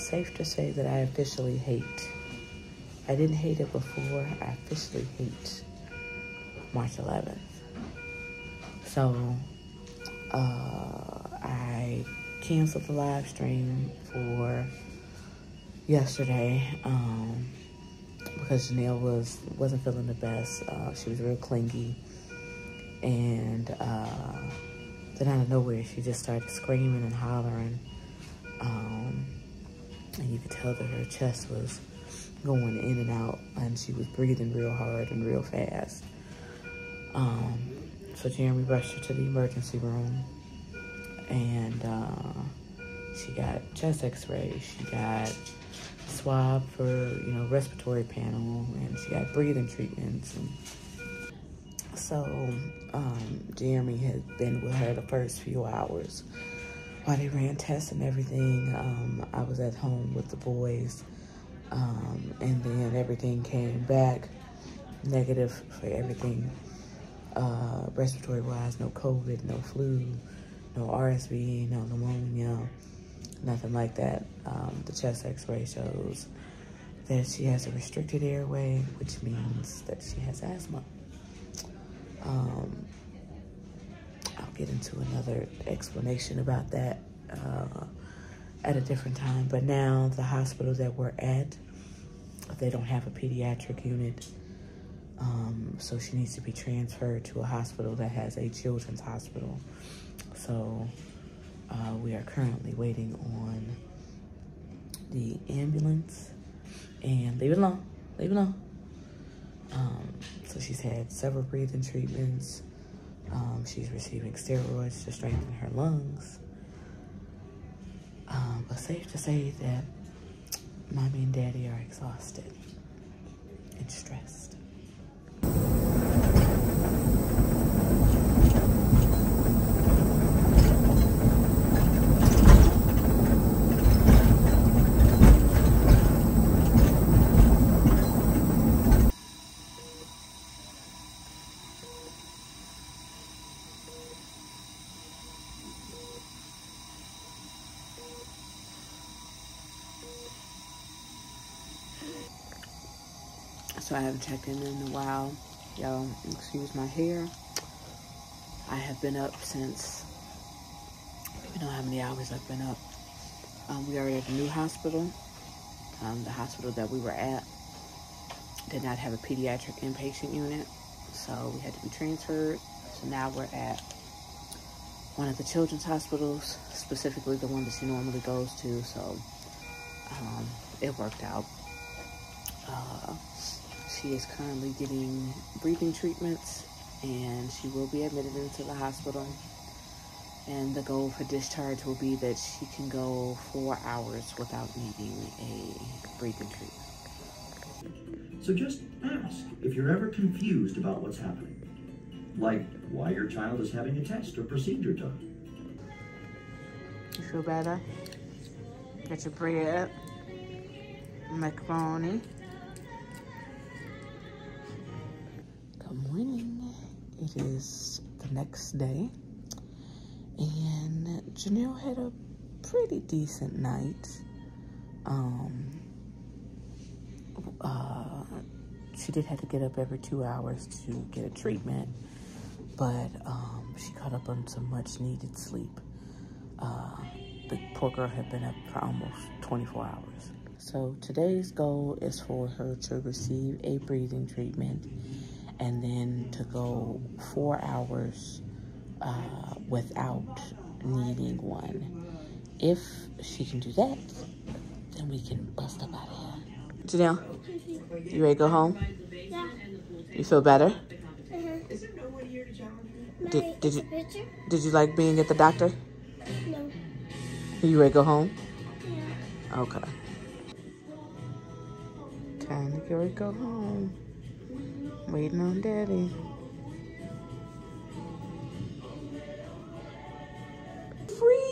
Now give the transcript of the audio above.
safe to say that I officially hate. I didn't hate it before. I officially hate March 11th. So, uh, I canceled the live stream for yesterday um, because Janelle was wasn't feeling the best. Uh, she was real clingy, and uh, then out of nowhere, she just started screaming and hollering. Um, and you could tell that her chest was going in and out, and she was breathing real hard and real fast. Um, so Jeremy rushed her to the emergency room, and uh, she got chest X-ray. She got swab for you know respiratory panel, and she got breathing treatments. So um, Jeremy had been with her the first few hours while they ran tests and everything. Um, I was at home with the boys, um, and then everything came back negative for everything uh, respiratory wise. No COVID, no flu, no RSV, no pneumonia, nothing like that. Um, the chest X-ray shows that she has a restricted airway, which means that she has asthma. Um, get into another explanation about that uh, at a different time. But now the hospital that we're at, they don't have a pediatric unit. Um, so she needs to be transferred to a hospital that has a children's hospital. So uh, we are currently waiting on the ambulance and leave it alone, leave it alone. Um, so she's had several breathing treatments. Um, she's receiving steroids to strengthen her lungs. Um, but safe to say that mommy and daddy are exhausted and stressed. So I haven't checked in in a while. Y'all, excuse my hair. I have been up since, even know how many hours I've been up. Um, we are at a new hospital. Um, the hospital that we were at did not have a pediatric inpatient unit, so we had to be transferred. So now we're at one of the children's hospitals, specifically the one that she normally goes to. So um, it worked out. Uh, she is currently getting breathing treatments and she will be admitted into the hospital. And the goal for discharge will be that she can go four hours without needing a breathing treatment. So just ask if you're ever confused about what's happening. Like why your child is having a test or procedure done. You feel better? Get your bread, macaroni. It is the next day. And Janelle had a pretty decent night. Um, uh, she did have to get up every two hours to get a treatment, but um, she caught up on some much needed sleep. Uh, the poor girl had been up for almost 24 hours. So today's goal is for her to receive a breathing treatment and then to go four hours uh, without needing one. If she can do that, then we can bust up out of here. Janelle, you ready to go home? Yeah. You feel better? Uh-huh. Did, did you did you like being at the doctor? No. You ready to go home? Yeah. Okay. Time to go go home. Waiting on Daddy. Free!